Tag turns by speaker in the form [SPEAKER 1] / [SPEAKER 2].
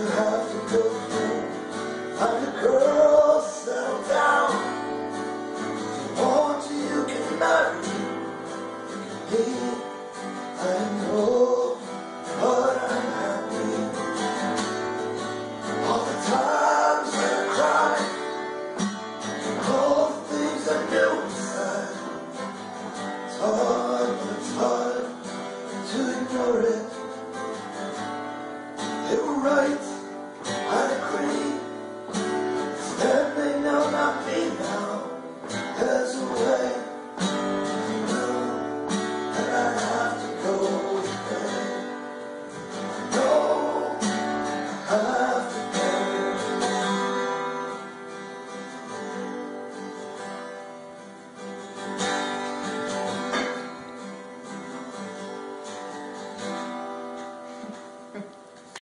[SPEAKER 1] you have to go through. I'm the girl. love.